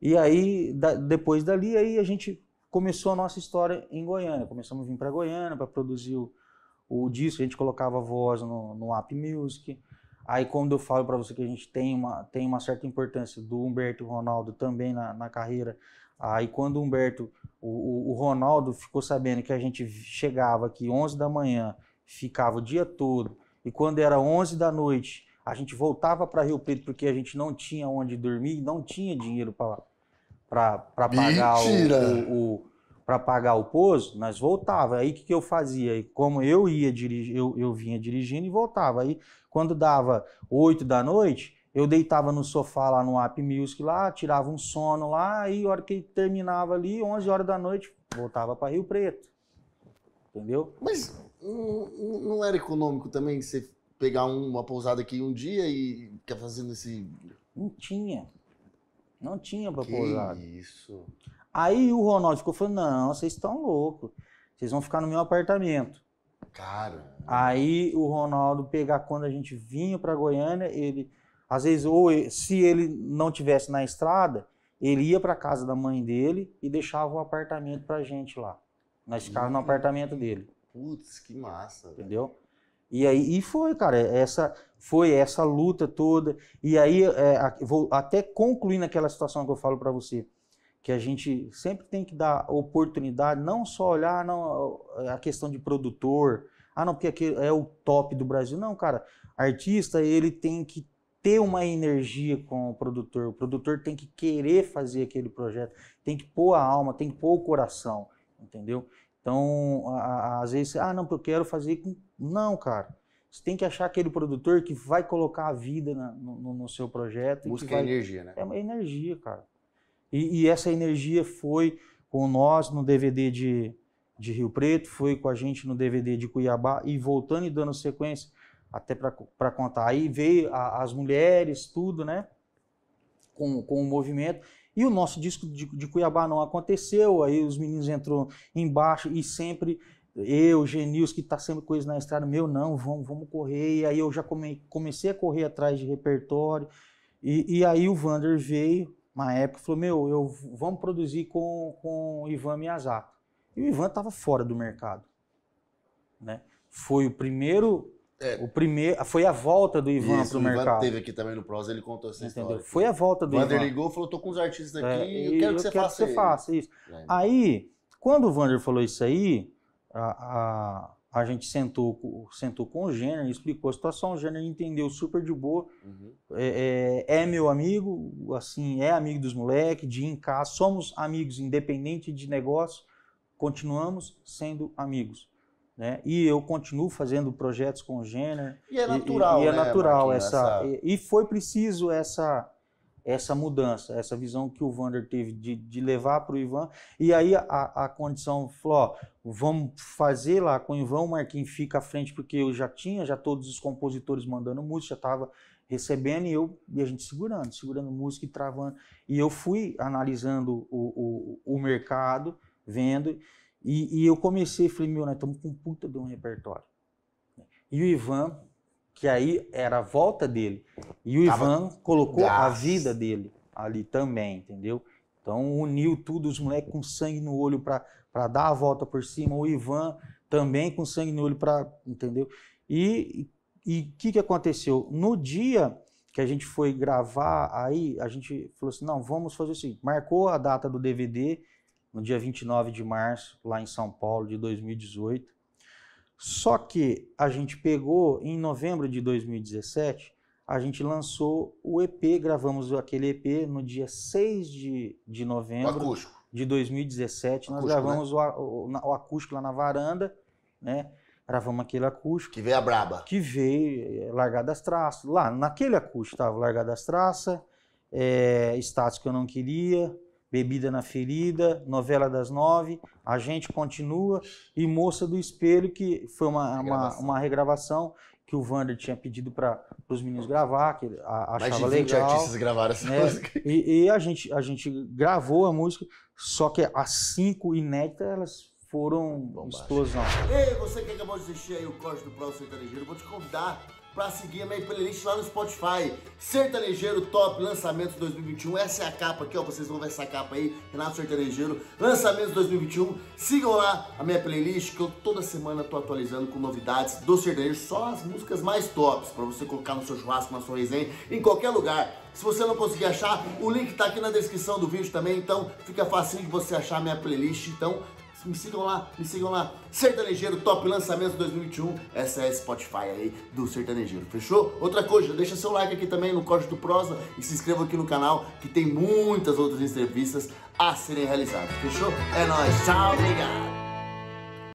E aí, da, depois dali, aí a gente começou a nossa história em Goiânia. Começamos a vir para Goiânia para produzir o, o, disco, a gente colocava voz no, no App Music. Aí, quando eu falo para você que a gente tem uma, tem uma certa importância do Humberto e Ronaldo também na, na carreira, aí quando o Humberto, o, o, Ronaldo ficou sabendo que a gente chegava aqui 11 da manhã, ficava o dia todo, e quando era 11 da noite, a gente voltava para Rio Preto porque a gente não tinha onde dormir, não tinha dinheiro para pagar o, o, para pagar o pouso, nós voltava. Aí o que, que eu fazia? E como eu ia dirigir, eu, eu vinha dirigindo e voltava. Aí quando dava 8 da noite, eu deitava no sofá lá no App Music lá, tirava um sono lá, e a hora que terminava ali, 11 horas da noite, voltava para Rio Preto. Entendeu? Mas não era econômico também você pegar uma pousada aqui um dia e ficar fazendo esse. Não tinha. Não tinha pra que pousada. Isso. Aí o Ronaldo ficou falando: não, vocês estão loucos. Vocês vão ficar no meu apartamento. Cara. Aí o Ronaldo pegar quando a gente vinha para Goiânia, ele às vezes ou se ele não tivesse na estrada, ele ia para casa da mãe dele e deixava o apartamento pra gente lá. Nós ficávamos no apartamento dele. Putz, que massa. Entendeu? E aí e foi, cara, essa foi essa luta toda. E aí é, vou até concluir naquela situação que eu falo para você, que a gente sempre tem que dar oportunidade, não só olhar não, a questão de produtor, ah não, porque aqui é o top do Brasil. Não, cara, artista ele tem que ter uma energia com o produtor. O produtor tem que querer fazer aquele projeto, tem que pôr a alma, tem que pôr o coração, entendeu? Então, às vezes, ah, não, eu quero fazer com. Não, cara. Você tem que achar aquele produtor que vai colocar a vida na, no, no, seu projeto. Música é energia, né? É uma energia, cara. E, e, essa energia foi com nós no DVD de, de Rio Preto, foi com a gente no DVD de Cuiabá, e voltando e dando sequência, até para contar. Aí veio a, as mulheres, tudo, né? Com, com o movimento. E o nosso disco de, de Cuiabá não aconteceu, aí os meninos entrou embaixo e sempre eu, Genils, que está sempre coisa na estrada, meu, não, vamos, vamos correr. E aí eu já come, comecei a correr atrás de repertório. E, e aí o Vander veio, na época, falou, meu, eu, vamos produzir com, com o Ivan Miyazaki. E o Ivan estava fora do mercado. Né? Foi o primeiro é. O primeiro, foi a volta do Ivan para o mercado. O Ivan teve aqui também no Prosa, ele contou essa Entendeu? história. Foi a volta do o Ivan. O ligou e falou, tô com os artistas aqui, é, eu quero que você, quero faça, que você faça isso. É. Aí, quando o Vander falou isso aí, a, a, a, gente sentou, sentou com o Jenner, explicou a situação, o Jenner entendeu super de boa, uhum. é, é, é, meu amigo, assim, é amigo dos moleques, de ir em casa, somos amigos independente de negócio, continuamos sendo amigos. Né? E eu continuo fazendo projetos com o Jenner. E é natural, e, e é né, natural essa, essa... E, e, foi preciso essa essa mudança, essa visão que o Vander teve de, de levar para o Ivan. E aí a, a condição falou, ó, vamos fazer lá com o Ivan, o Marquinhos fica à frente, porque eu já tinha, já todos os compositores mandando música, já estava recebendo e eu e a gente segurando, segurando música e travando. E eu fui analisando o, o, o mercado, vendo, e, e eu comecei, falei, meu, nós estamos com puta de um repertório. E o Ivan, que aí era a volta dele, e o Tava Ivan colocou gás. a vida dele ali também, entendeu? Então uniu tudo, os moleques com sangue no olho para dar a volta por cima, o Ivan também com sangue no olho para, entendeu? E o que, que aconteceu? No dia que a gente foi gravar, aí a gente falou assim, não, vamos fazer assim, marcou a data do DVD, no dia 29 de março, lá em São Paulo, de 2018. Só que a gente pegou, em novembro de 2017, a gente lançou o EP, gravamos aquele EP no dia 6 de, de novembro de 2017. Nós acústico, gravamos né? o, o, o, acústico lá na varanda, né? Gravamos aquele acústico. Que veio a braba. Que veio, é, largada as traças. Lá, naquele acústico estava largada as traças, é, status que eu não queria, Bebida na Ferida, Novela das Nove, A Gente Continua e Moça do Espelho, que foi uma, uma, uma regravação que o Vander tinha pedido para os meninos gravar, que a, achava Mais de 20 legal. artistas gravaram essa né? música. E, e, a, gente, a gente gravou a música, só que as cinco inéditas, elas foram Bombástico. explosão. Ei, você que acabou de assistir aí o Corte do Próximo Sertanejo, eu vou te convidar pra seguir a minha playlist lá no Spotify. Sertanejeiro Top Lançamentos 2021. Essa é a capa aqui, ó. Vocês vão ver essa capa aí. Renato Sertanejeiro Lançamentos 2021. Sigam lá a minha playlist que eu toda semana tô atualizando com novidades do sertanejo. Só as músicas mais tops pra você colocar no seu churrasco, na sua resenha, em qualquer lugar. Se você não conseguir achar, o link tá aqui na descrição do vídeo também. Então fica fácil de você achar a minha playlist. Então me sigam lá, me sigam lá. Sertanejeiro Top Lançamento 2021. Essa é a Spotify aí do Sertanejeiro, fechou? Outra coisa, deixa seu like aqui também no Código do Prosa e se inscreva aqui no canal que tem muitas outras entrevistas a serem realizadas, fechou? É nóis, tchau, obrigado!